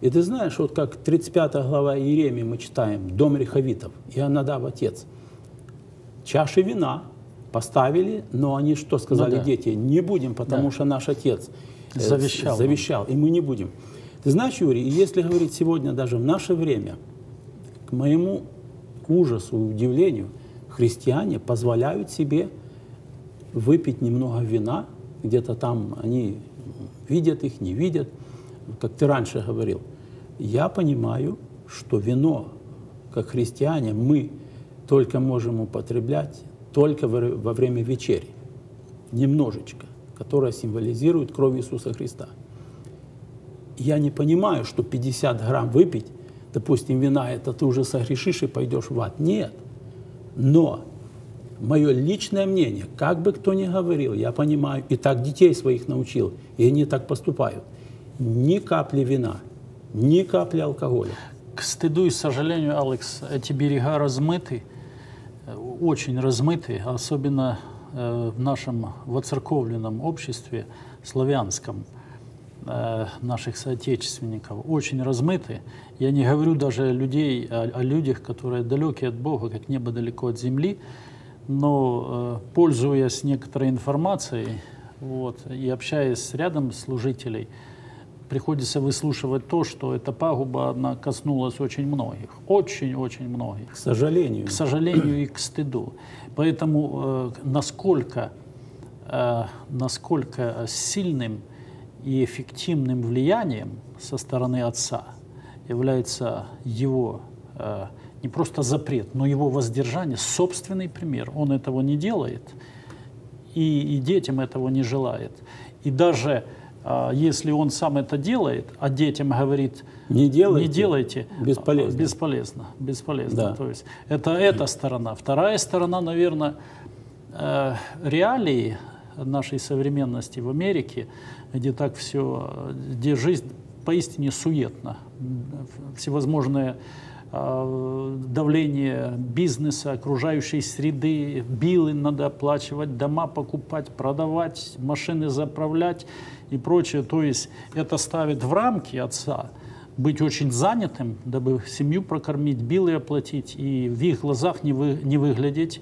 И ты знаешь, вот как 35 глава Иеремии мы читаем, «Дом рехавитов», Ионадав отец. Чаши вина поставили, но они что сказали да. дети? Не будем, потому Да. что наш отец э, Завещал завещал, и мы не будем. Ты знаешь, Юрий, если говорить сегодня даже в наше время, к моему ужасу и удивлению, христиане позволяют себе выпить немного вина, где-то там они видят их, не видят, как ты раньше говорил. Я понимаю, что вино, как христиане, мы только можем употреблять только во время вечери, немножечко, которая символизирует кровь Иисуса Христа. Я не понимаю, что 50 грамм выпить, допустим, вина, это ты уже согрешишь и пойдешь в ад. Нет. Но мое личное мнение, как бы кто ни говорил, я понимаю, и так детей своих научил, и они так поступают. Ни капли вина, ни капли алкоголя. К стыду и сожалению, Алекс, эти берега размыты, э, очень размыты, особенно э, в нашем воцерковленном обществе, славянском, э, наших соотечественников, очень размыты. Я не говорю даже людей, о, о людях, которые далеки от Бога, как небо далеко от земли, но э, пользуясь некоторой информацией вот, и общаясь с рядом служителей, приходится выслушивать то, что эта пагуба, она коснулась очень многих, очень-очень многих К сожалению. к сожалению и к стыду. Поэтому э, насколько, э, насколько сильным и эффективным влиянием со стороны отца является его э, не просто запрет, но его воздержание, собственный пример. Он этого не делает, и, и детям этого не желает. И даже А если он сам это делает, а детям говорит, Не делайте. не делайте, Бесполезно. бесполезно, бесполезно. Да. То есть это эта сторона. Вторая сторона, наверное, э, реалии нашей современности в Америке, где так все, где жизнь поистине суетна, всевозможные давление бизнеса, окружающей среды, билы надо оплачивать, дома покупать, продавать, машины заправлять и прочее. То есть это ставит в рамки отца быть очень занятым, дабы семью прокормить, билы оплатить и в их глазах не, вы, не выглядеть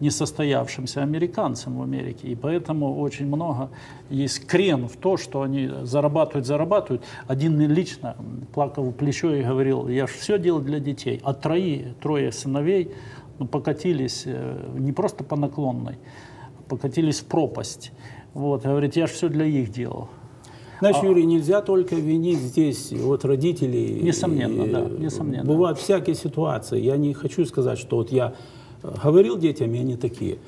несостоявшимся американцам в Америке. И поэтому очень много есть крен в то, что они зарабатывают, зарабатывают. Один лично плакал в плечо и говорил, я же все делал для детей. А трои, трое сыновей ну, покатились э, не просто по наклонной, а покатились в пропасть. Вот, говорит, я же все для их делал. Знаешь, Юрий, нельзя только винить здесь вот родителей. Несомненно, И, да, несомненно. Бывают всякие ситуации. Я не хочу сказать, что вот я говорил детям, и они такие.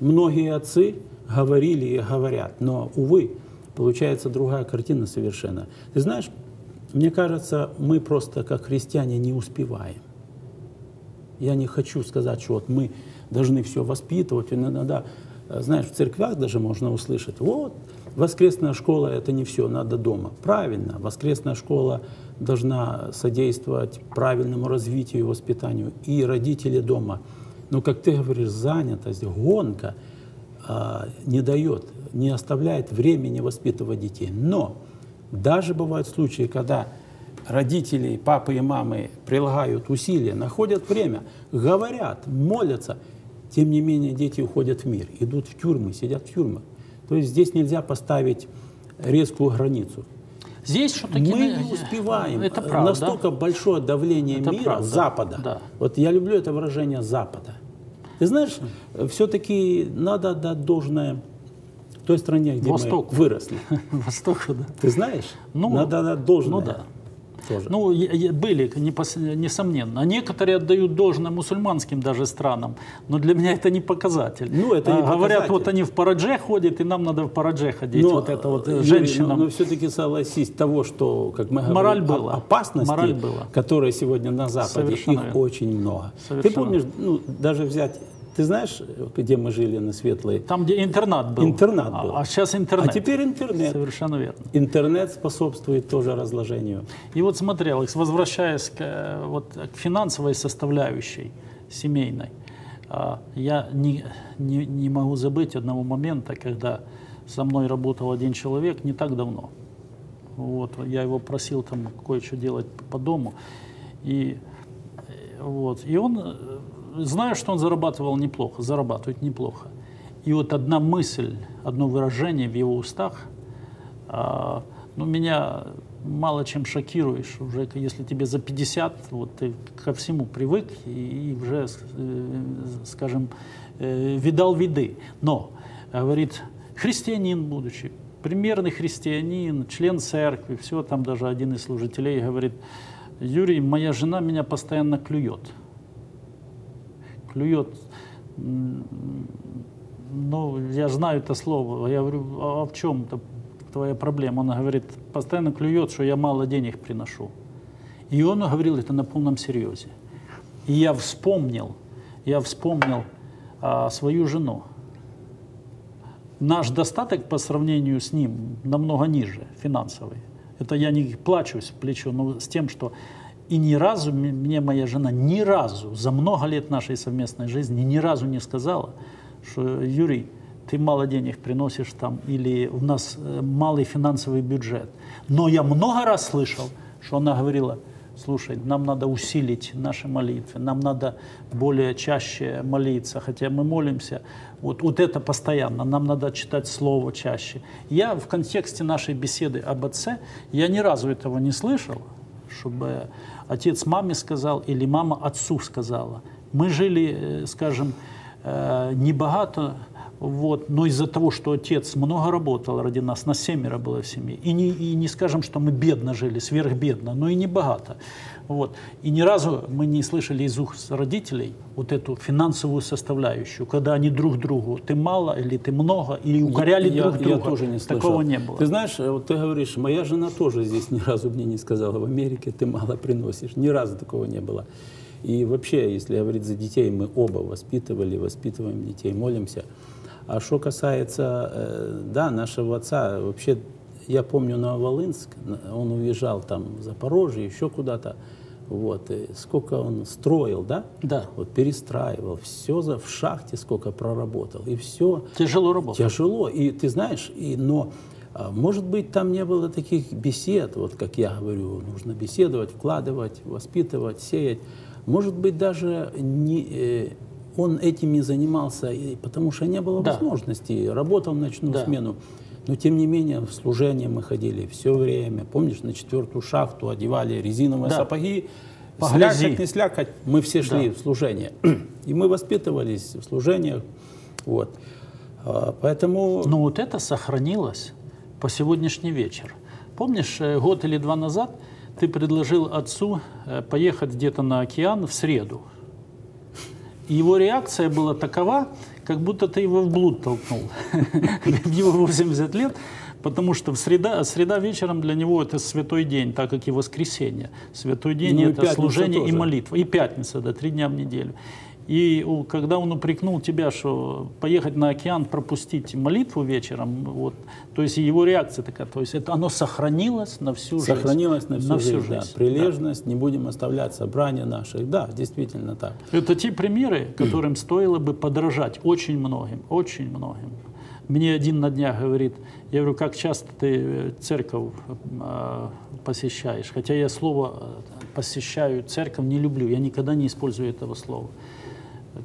Многие отцы говорили и говорят, но, увы, получается другая картина совершенно. Ты знаешь, мне кажется, мы просто как христиане не успеваем. Я не хочу сказать, что вот мы должны все воспитывать. Иногда, знаешь, в церквях даже можно услышать, вот, воскресная школа – это не все, надо дома. Правильно, воскресная школа должна содействовать правильному развитию и воспитанию, и родители дома. Но, как ты говоришь, занятость, гонка а, не дает, не оставляет времени воспитывать детей. Но даже бывают случаи, когда родители, папы и мамы прилагают усилия, находят время, говорят, молятся, тем не менее дети уходят в мир, идут в тюрьмы, сидят в тюрьмах. То есть здесь нельзя поставить резкую границу. Здесь что-таки... Мы на- не успеваем. Это правда. Настолько большое давление Это мира, правда. Запада. Да. Вот я люблю это выражение Запада. Ты знаешь, все-таки надо отдать должное той стране, где Востоку. мы выросли. Востоку, да. Ты знаешь? Ну, надо отдать должное. Ну да. Тоже. Ну, были, несомненно. Некоторые отдают должное мусульманским даже странам, но для меня это не показатель. Ну, это не А, Говорят, показатель. вот они в парадже ходят, и нам надо в парадже ходить. вот это вот э, Юрий, женщинам. Но, все-таки согласись того, что, как мы Мораль говорим, была. опасности, Мораль была. которые сегодня на Западе, Совершенно их верно. очень много. Ты Совершенно. помнишь, ну, даже взять, ты знаешь, где мы жили на Светлой? Там, где интернат был. Интернат А- был. А, сейчас интернет. А теперь интернет. Совершенно верно. Интернет способствует тоже разложению. И вот смотри, Алекс, возвращаясь к, вот, к финансовой составляющей семейной, а, я не, не, не могу забыть одного момента, когда со мной работал один человек не так давно. Вот, я его просил там кое-что делать по дому. И, э, вот, и он, э, знаю, что он зарабатывал неплохо, зарабатывает неплохо. И вот одна мысль, одно выражение в его устах а, ну, меня мало чем шокируешь. Уже если тебе за 50, вот ты ко всему привык и, и уже, э, скажем, э, видал виды. Но, говорит, христианин будучи, примерный христианин, член церкви, все, там даже один из служителей говорит, Юрий, моя жена меня постоянно клюет. Клюет ну, я знаю это слово. Я говорю, а в чем -то твоя проблема? Она говорит, постоянно клюет, что я мало денег приношу. И он говорил это на полном серьезе. И я вспомнил, я вспомнил а, свою жену. Наш достаток по сравнению с ним намного ниже, финансовый. Это я не плачусь в плечо, но с тем, что и ни разу мне моя жена ни разу за много лет нашей совместной жизни ни разу не сказала, что Юрий, ты мало денег приносишь там, или у нас э, малый финансовый бюджет. Но я много раз слышал, что она говорила, слушай, нам надо усилить наши молитвы, нам надо более чаще молиться, хотя мы молимся, вот, вот это постоянно, нам надо читать Слово чаще. Я в контексте нашей беседы об отце, я ни разу этого не слышал, чтобы отец маме сказал или мама отцу сказала. Мы жили, э, скажем, э, небагато, Вот. Но из-за того, что отец много работал ради нас, нас семеро было в семье, и не, и не скажем, что мы бедно жили, сверхбедно, но и не богато. Вот. И ни разу мы не слышали из уст родителей вот эту финансовую составляющую, когда они друг другу, ты мало или ты много, или укоряли я, друг друга. Я тоже не слышал. Такого не было. Ты знаешь, э, вот ты говоришь, моя жена тоже здесь ни разу мне не сказала, в Америке ты мало приносишь. Ни разу такого не было. И вообще, если говорить за детей, мы оба воспитывали, воспитываем детей, молимся. А что касается, э, да, нашего отца, вообще, я помню Нововолынск, он уезжал там в Запорожье, еще куда-то. Вот, и сколько он строил, да? Да. Вот перестраивал, все за, в шахте сколько проработал, и все. Тяжело работать. Тяжело. И ты знаешь, и, но, а, может быть, там не было таких бесед, вот как я говорю, нужно беседовать, вкладывать, воспитывать, сеять. Может быть, даже не, э, он этим не занимался, потому что не было Да. возможности, работал в ночную Да. смену. Но, тем не менее, в служение мы ходили все время. Помнишь, на четвертую шахту одевали резиновые Да. сапоги. По грязи. Слякоть, не слякоть, мы все шли в служение. И мы воспитывались в служениях. Вот. А, Поэтому... Но вот это сохранилось по сегодняшний вечер. Помнишь, э, год или два назад ты предложил отцу э, поехать где-то на океан в среду. И его реакция была такова, как будто ты его в блуд толкнул его 80 лет, потому что в среда, среда вечером для него это святой день, так как и воскресенье. Святой день Ну и это служение и тоже. молитва. И пятница, да, три дня в неделю. И когда он упрекнул тебя, что поехать на океан, пропустить молитву вечером, вот, то есть его реакция такая, то есть это оно сохранилось на всю жизнь. Сохранилось на всю, жизнь, да. жизнь. Прилежность, не будем оставлять собрания наших. Да, действительно так. Это те примеры, которым стоило бы подражать очень многим, очень многим. Мне один на днях говорит, я говорю, как часто ты э, церковь э, посещаешь? Хотя я слово э, посещаю церковь не люблю, я никогда не использую этого слова.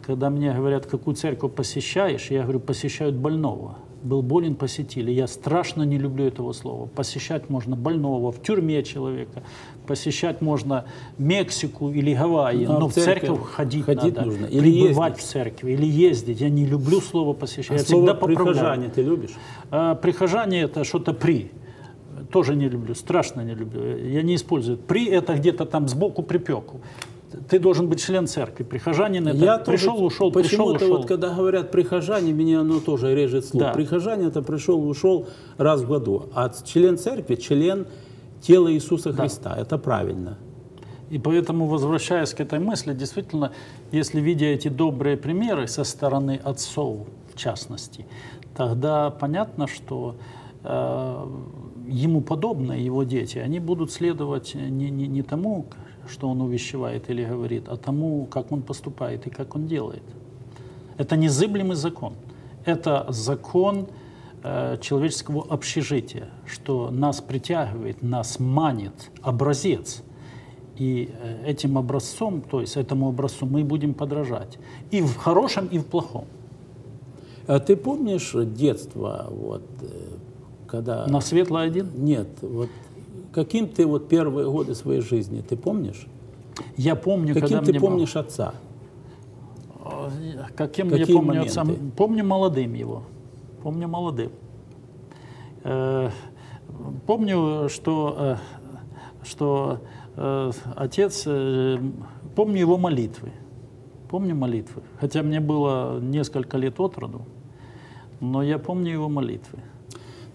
Когда мне говорят, какую церковь посещаешь, я говорю, посещают больного. Был болен, посетили. Я страшно не люблю этого слова. Посещать можно больного, в тюрьме человека. Посещать можно Мексику или Гавайи. Ну, а но в в церковь, церковь ходить, ходить надо. нужно. Или пребывать ездить. в церкви. Или ездить. Я не люблю слово посещать. А я слово всегда поправляю. прихожане ты любишь? А, прихожане это что-то при. Тоже не люблю, страшно не люблю. Я не использую. При это где-то там сбоку припеку. Ты должен быть член церкви. Прихожанин это Я пришел, тоже, ушел, пришел, Почему-то ушел. вот когда говорят прихожане, меня оно тоже режет слух. Да. Прихожане это пришел, ушел раз в году. А член церкви, член тела Иисуса Христа. Это правильно. И поэтому, возвращаясь к этой мысли, действительно, если видя эти добрые примеры со стороны отцов, в частности, тогда понятно, что э, ему подобные его дети, они будут следовать не, не, не тому, что он увещевает или говорит, а тому, как он поступает и как он делает. Это незыблемый закон. Это закон э, человеческого общежития, что нас притягивает, нас манит образец. И э, этим образцом, то есть этому образцу мы будем подражать. И в хорошем, и в плохом. А ты помнишь детство, вот, э, когда... На светло один. Нет, вот каким ты вот первые годы своей жизни, ты помнишь? Я помню, Каким ты помнишь отца? было- Каким Какие я помню отца? моменты? Помню молодым его. Помню молодым. Э, Помню, что, э, что э, отец... э, Помню его молитвы. Помню молитвы. Хотя мне было несколько лет от роду, но я помню его молитвы.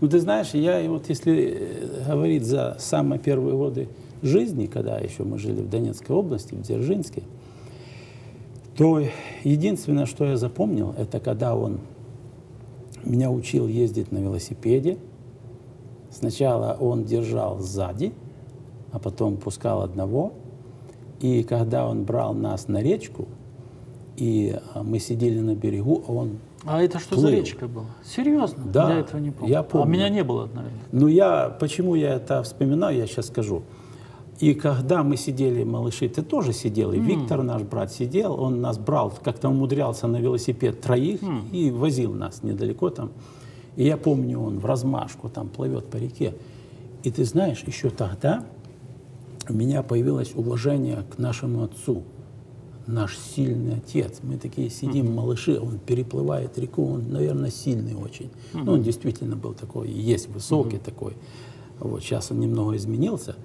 Ну, ты знаешь, я вот если э, говорить за самые первые годы жизни, когда еще мы жили в Донецкой области, в Дзержинске, то единственное, что я запомнил, это когда он меня учил ездить на велосипеде. Сначала он держал сзади, а потом пускал одного. И когда он брал нас на речку, и а, мы сидели на берегу, он А это что Плыл. за речка была? Серьезно? Да, я этого не помню. я А помню. меня не было, наверное. Ну, я, почему я это вспоминаю, я сейчас скажу. И когда мы сидели, малыши, ты тоже сидел, и Виктор, наш брат, сидел, он нас брал, как-то умудрялся на велосипед троих и возил нас недалеко там. И я помню, он в размашку там плывет по реке. И ты знаешь, еще тогда у меня появилось уважение к нашему отцу. Наш сильный отец. Мы такие сидим, малыши, он переплывает реку, он, наверное, сильный очень. Ну, он действительно был такой, есть высокий такой. Вот, сейчас он немного изменился.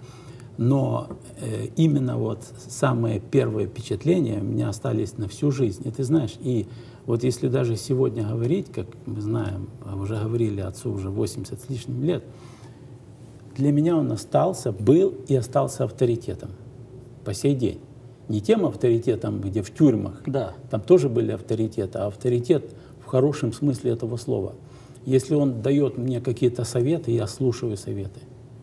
Но э, именно вот самые первые впечатления у меня остались на всю жизнь. И ты знаешь, и вот если даже сегодня говорить, как мы знаем, а уже говорили отцу уже 80 с лишним лет, для меня он остался, был и остался авторитетом по сей день. Не тем авторитетом, где в тюрьмах, Да. там тоже были авторитеты, а авторитет в хорошем смысле этого слова. Если он дает мне какие-то советы, я слушаю советы.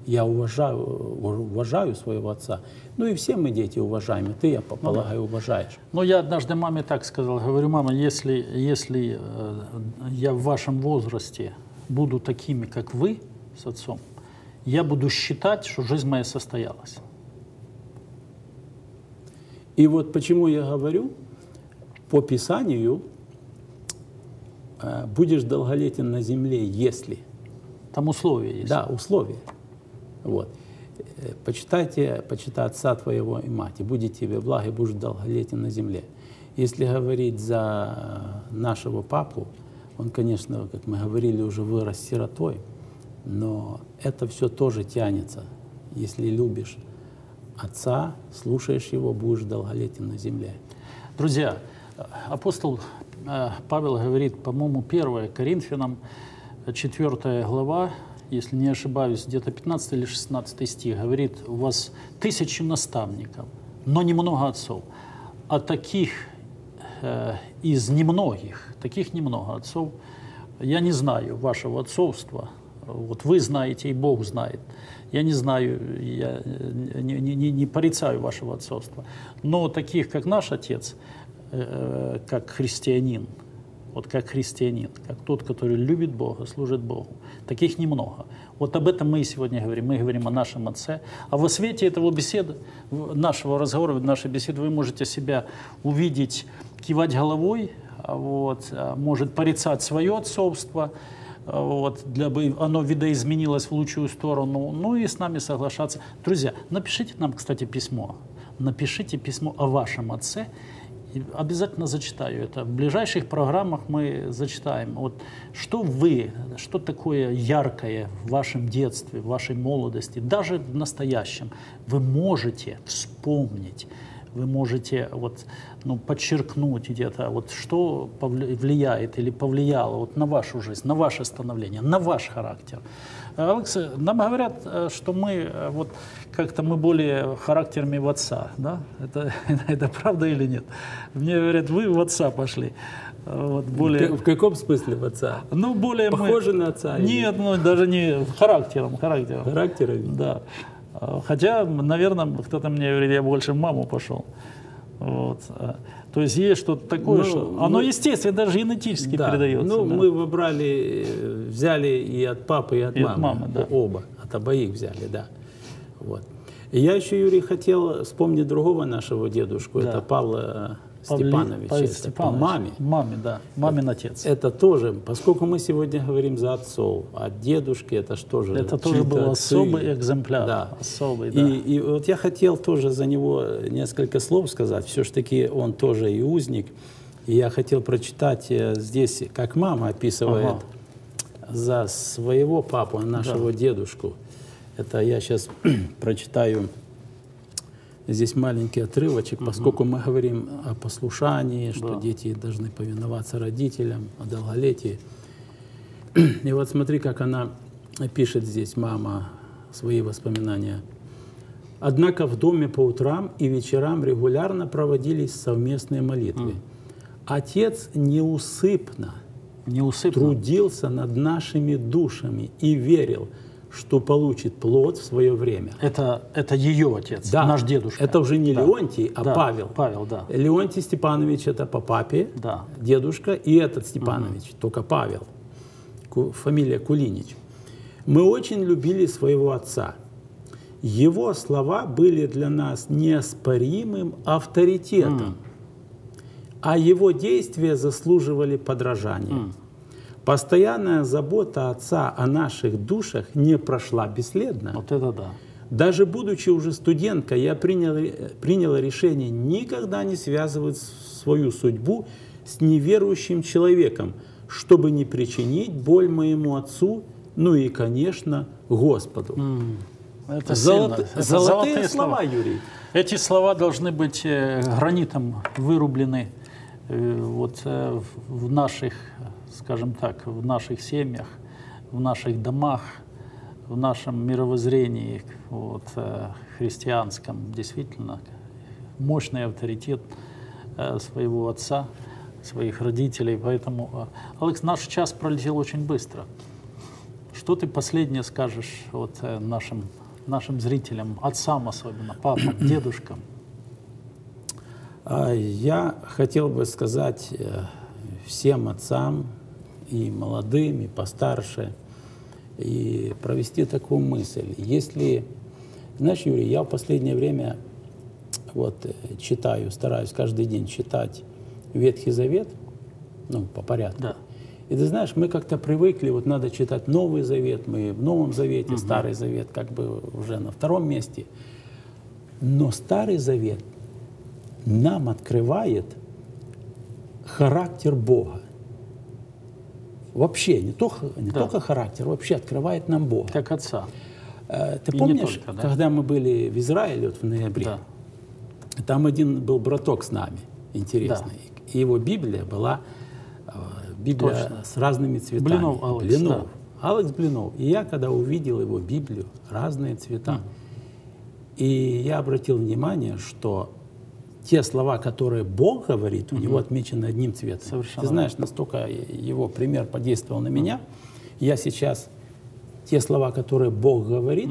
Я уважаю, уважаю своего отца. Ну и все мы дети уважаем, и ты, я по- полагаю, уважаешь. Ну, я однажды маме так сказал, говорю, мама, если, если э, я в вашем возрасте буду такими, как вы с отцом, я буду считать, что жизнь моя состоялась. И вот почему я говорю, по Писанию э, будешь долголетен на земле, если. Там условия есть. Да, условия. Вот. Э, Почитайте, почитай отца твоего и мать, и будет тебе благо, и будешь долголетен на земле. Если говорить за нашего папу, он, конечно, как мы говорили, уже вырос сиротой, но это все тоже тянется. Если любишь отца, слушаешь его, будешь долголетен на земле. Друзья, апостол э, Павел говорит, по-моему, 1 Коринфянам, 4 глава, если не ошибаюсь, где-то 15 или 16 стих, говорит, у вас тысячи наставников, но немного отцов. А таких э, из немногих, таких немного отцов, я не знаю вашего отцовства. Вот вы знаете, и Бог знает. Я не знаю, я э, не, не- не- порицаю вашего отцовства. Но таких, как наш отец, э, как христианин, вот как христианин, как тот, который любит Бога, служит Богу, таких немного. Вот об этом мы и сегодня говорим. Мы говорим о нашем Отце. А во свете этого беседы, нашего разговора, нашей беседы, вы можете себя увидеть, кивать головой, а вот, а может порицать свое отцовство, вот, для бы оно видоизменилось в лучшую сторону, ну и с нами соглашаться. Друзья, напишите нам, кстати, письмо. Напишите письмо о вашем отце, обязательно зачитаю это. В ближайших программах мы зачитаем. Вот что вы, что такое яркое в вашем детстве, в вашей молодости, даже в настоящем, вы можете вспомнить, вы можете вот, ну, подчеркнуть где-то, вот, что влияет или повлияло вот, на вашу жизнь, на ваше становление, на ваш характер. Э, Алекс, нам говорят, э, что мы э, вот как-то мы более характерами в отца, да? Это, это правда или нет? Мне говорят, вы в отца пошли. Э, Вот более, В каком смысле в отца? ну, более мы- Похожи на отца? или Нет, ну, даже не характером, характером. Характерами? Да. А, Хотя, наверное, кто-то мне говорит, я больше в маму пошел. Вот. А, То есть есть что-то такое, Ну, что оно ну, естественно, даже генетически Да. передается. Ну, да. мы выбрали, э, взяли и от папы, и от И от мамы. мамы, да. Оба. От обоих взяли, да. Вот. И я еще, Юрий, хотел вспомнить другого нашего дедушку. Да. Это Павла Павли- Степановича. Павел Это по Степанович. маме. Маме, да. Мамин отец. Это тоже, поскольку мы сегодня говорим за отцов, а дедушки это что же? Это тоже был отцы. особый экземпляр. Да. Особый, да. И, и вот я хотел тоже за него несколько слов сказать. Все-таки он тоже и узник. И я хотел прочитать э, здесь, как мама описывает Ага. за своего папу, нашего дедушку. Это я сейчас прочитаю здесь маленький отрывочек, поскольку мы говорим о послушании, что Да. дети должны повиноваться родителям, о долголетии. И вот смотри, как она пишет здесь, мама, свои воспоминания. Однако в доме по утрам и вечерам регулярно проводились совместные молитвы. Отец неусыпно Неусыпно. трудился над нашими душами и верил, что получит плод в свое время. Это, это ее отец, Да, наш дедушка. Это уже не Да. Леонтий, а Да, Павел. Павел, да. Леонтий Степанович это по папе, Да. дедушка, и этот Степанович, только Павел, фамилия Кулинич. Мы очень любили своего отца. Его слова были для нас неоспоримым авторитетом, а его действия заслуживали подражания. Постоянная забота отца о наших душах не прошла бесследно. Вот это да. Даже будучи уже студенткой, я приняла, приняла решение никогда не связывать свою судьбу с неверующим человеком, чтобы не причинить боль моему отцу, ну и, конечно, Господу. Это Золото- сильно. Это золотые слова, Юрий. Эти слова должны быть э, гранитом вырублены э, вот, э, в наших, скажем так, в наших семьях, в наших домах, в нашем мировоззрении вот, э, христианском. Действительно, мощный авторитет э, своего отца, своих родителей. Поэтому, э, Алекс, наш час пролетел очень быстро. Что ты последнее скажешь вот, нашим, нашим зрителям, отцам особенно, папам, дедушкам? А Я хотел бы сказать всем отцам, и молодым, и постарше, и провести такую мысль. Если, знаешь, Юрий, я в последнее время вот э, читаю, стараюсь каждый день читать Ветхий Завет, ну, по порядку. Да. И ты знаешь, мы как-то привыкли, вот надо читать Новый Завет, мы в Новом Завете, Старый Завет как бы уже на втором месте. Но Старый Завет нам открывает характер Бога. Вообще, не, только, не Да. только характер, вообще открывает нам Бога. Как отца. Э, Ты И помнишь, только, да. когда мы были в Израиле вот в ноябре, Да. там один был браток с нами, интересный. И его Библия была э, Библия Точно. с разными цветами. Блинов Алекс, Блинов. Алекс Блинов. И я, когда увидел его Библию, разные цвета, и я обратил внимание, что те слова, которые Бог говорит, у него отмечены одним цветом. Совершенно Ты знаешь, настолько его пример подействовал на меня. Я сейчас те слова, которые Бог говорит,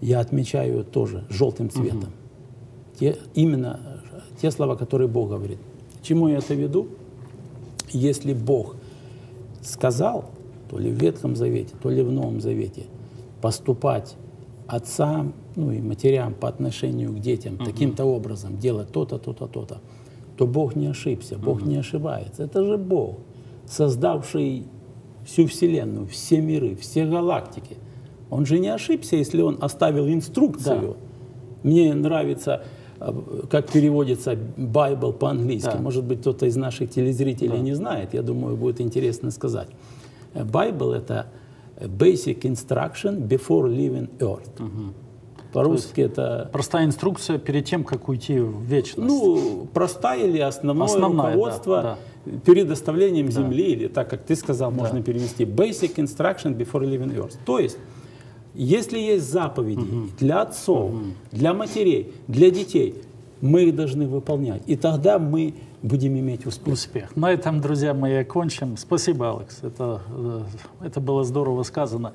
я отмечаю тоже желтым цветом. Те, именно те слова, которые Бог говорит. К чему я это веду? Если Бог сказал, то ли в Ветхом Завете, то ли в Новом Завете, поступать отцам, ну и матерям по отношению к детям таким-то образом, делать то-то, то-то, то-то, то Бог не ошибся, Бог не ошибается. Это же Бог, создавший всю Вселенную, все миры, все галактики. Он же не ошибся, если он оставил инструкцию. Мне нравится, э, как переводится Bible по-английски. Да. Может быть, кто-то из наших телезрителей не знает. Я думаю, будет интересно сказать. Э, Bible — это basic instruction before leaving earth. По-русски это Простая инструкция перед тем, как уйти в вечность. ну, простая или основное Основная, руководство перед оставлением земли, или так как ты сказал, можно перевести basic instruction before leaving earth. То есть, если есть заповеди для отцов, для матерей, для детей, мы их должны выполнять. И тогда мы будем иметь успех. успех. На этом, друзья мои, окончим. Спасибо, Алекс. Это, э, это было здорово сказано.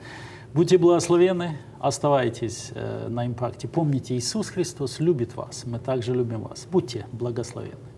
Будьте благословены, оставайтесь э, на импакте. Помните, Иисус Христос любит вас. Мы также любим вас. Будьте благословенны.